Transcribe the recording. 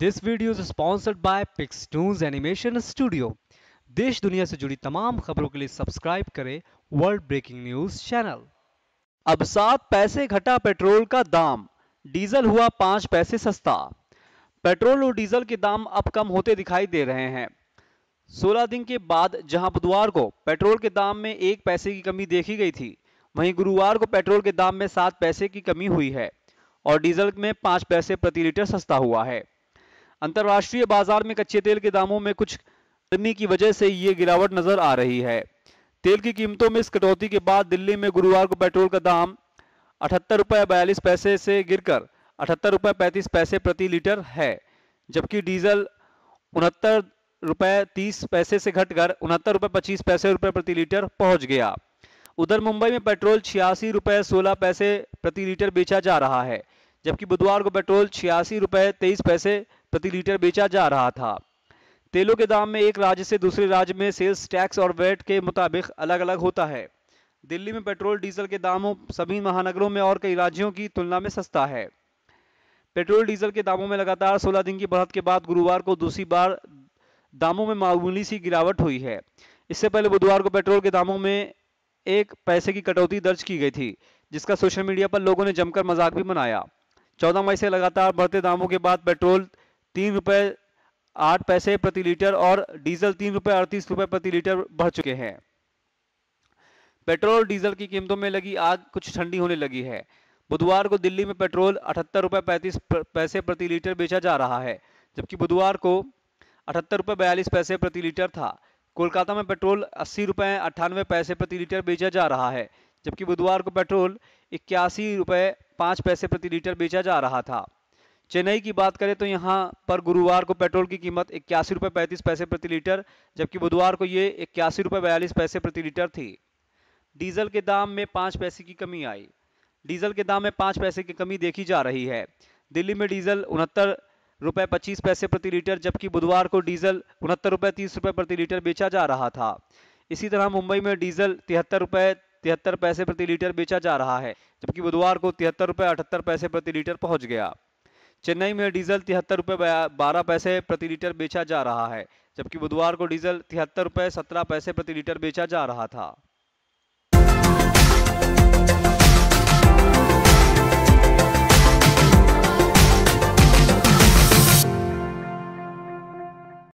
This video is sponsored by Pixtoons animation studio देश दुनिया से जुड़ी तमाम खबरों के लिए सब्सक्राइब करें वर्ल्ड ब्रेकिंग न्यूज़ चैनल अब सात पैसे घटा पेट्रोल का दाम। डीजल हुआ पाँच पैसे सस्ता। पेट्रोल और डीजल के दाम अब कम होते दिखाई दे रहे हैं। 16 दिन के बाद जहाँ बुधवार को पेट्रोल के दाम में एक पैसे की कमी देखी गई थी, वहीं गुरुवार को पेट्रोल के दाम में सात पैसे की कमी हुई है और डीजल में पाँच पैसे प्रति लीटर सस्ता हुआ है। अंतर्राष्ट्रीय बाज़ार में कच्चे तेल के दामों में कुछ कमी की वजह से ये गिरावट नज़र आ रही है। तेल की कीमतों में इस कटौती के बाद दिल्ली में गुरुवार को पेट्रोल का दाम अठहत्तर रुपए बयालीस पैसे से गिरकर अठहत्तर रुपए पैंतीस पैसे प्रति लीटर है, जबकि डीजल उनहत्तर रुपए तीस पैसे से घटकर उनहत्तर रुपए पच्चीस पैसे रुपए प्रति लीटर पहुँच गया। उधर मुंबई में पेट्रोल छियासी रुपए सोलह पैसे प्रति लीटर बेचा जा रहा है। जबकि बुधवार को पेट्रोल छियासी रुपये तेईस पैसे प्रति लीटर बेचा जा रहा था। तेलों के दाम में एक राज्य से दूसरे राज्य में सेल्स टैक्स और वेट के मुताबिक अलग अलग होता है। दिल्ली में पेट्रोल, डीजल के दामों, सभी महानगरों में और कई राज्यों की तुलना में सस्ता है। पेट्रोल, डीजल के दामों में लगातार 16 दिन की बढ़त के बाद गुरुवार को दूसरी बार दामों में मामूली सी गिरावट हुई है। इससे पहले बुधवार को पेट्रोल के दामों में एक पैसे की कटौती दर्ज की गई थी, जिसका सोशल मीडिया पर लोगों ने जमकर मज़ाक भी बनाया चौदह मई से लगातार बढ़ते दामों के बाद पेट्रोल तीन रुपए आठ पैसे प्रति लीटर और डीजल तीन रुपए अड़तीस रुपए प्रति लीटर बढ़ चुके हैं। पेट्रोल और डीजल की कीमतों में लगी आग, कुछ ठंडी होने लगी है। बुधवार को दिल्ली में पेट्रोल अठहत्तर रुपए पैंतीस पैसे प्रति लीटर बेचा जा रहा है, जबकि बुधवार को अठहत्तर रुपए बयालीस पैसे प्रति लीटर था। कोलकाता में पेट्रोल अस्सी रुपए अट्ठानवे पैसे प्रति लीटर बेचा जा रहा है, जबकि बुधवार को पेट्रोल इक्यासी रुपए पाँच पैसे प्रति लीटर बेचा जा रहा था। चेन्नई की बात करें तो यहाँ पर गुरुवार को पेट्रोल की कीमत इक्यासी रुपये पैंतीस पैसे प्रति लीटर, जबकि बुधवार को ये इक्यासी रुपये बयालीस पैसे प्रति लीटर थी। डीजल के दाम में पाँच पैसे की कमी आई। डीजल के दाम में पाँच पैसे की कमी देखी जा रही है। दिल्ली में डीजल उनहत्तर रुपये पच्चीस पैसे प्रति लीटर, जबकि बुधवार को डीजल उनहत्तर रुपये तीस रुपये प्रति लीटर बेचा जा रहा था। इसी तरह मुंबई में डीजल तिहत्तर रुपये तिहत्तर पैसे प्रति लीटर बेचा जा रहा है, जबकि बुधवार को तिहत्तर रुपये अठहत्तर पैसे प्रति लीटर पहुँच गया। चेन्नई में डीजल तिहत्तर रुपये बारह पैसे प्रति लीटर बेचा जा रहा है, जबकि बुधवार को डीजल तिहत्तर रुपये सत्रह पैसे प्रति लीटर बेचा जा रहा था।